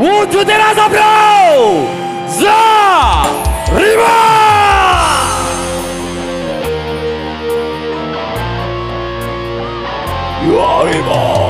wujudnya rasa bro Zarima Zarima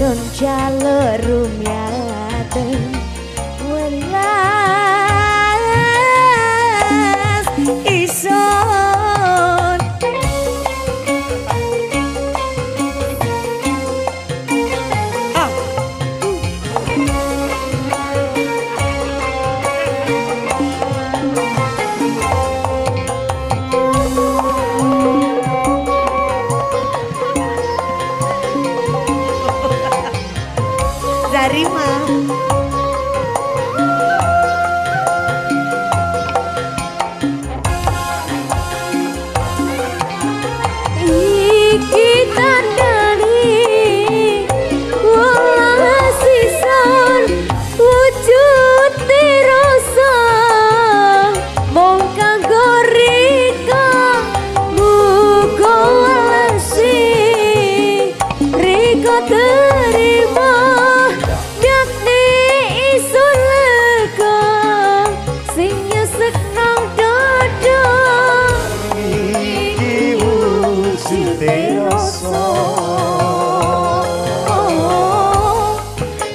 sun jalur rumiyateng welas iso Karimah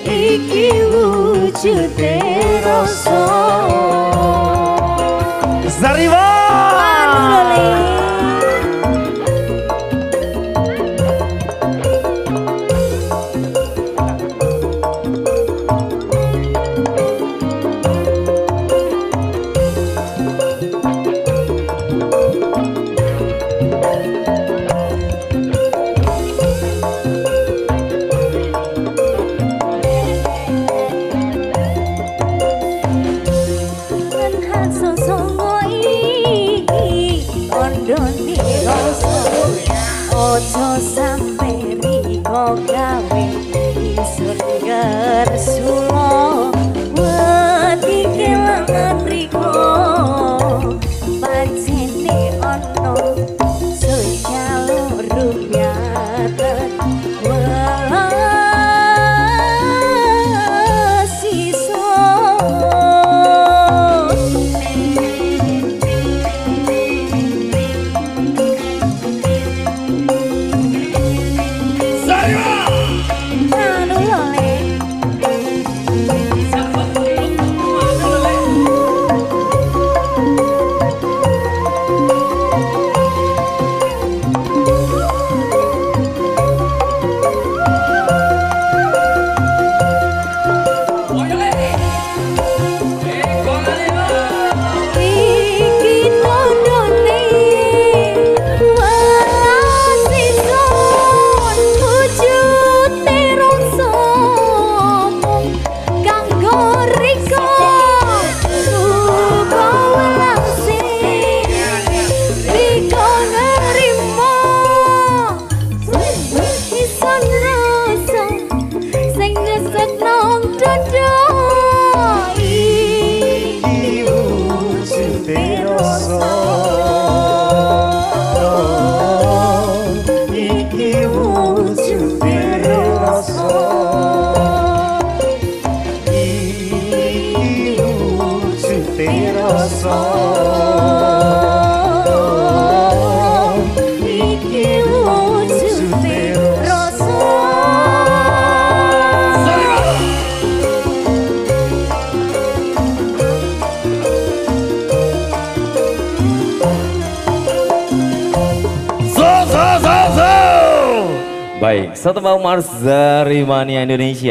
Iki wujud terosok Ocho Baik, satu mau Mars dari Mania Indonesia.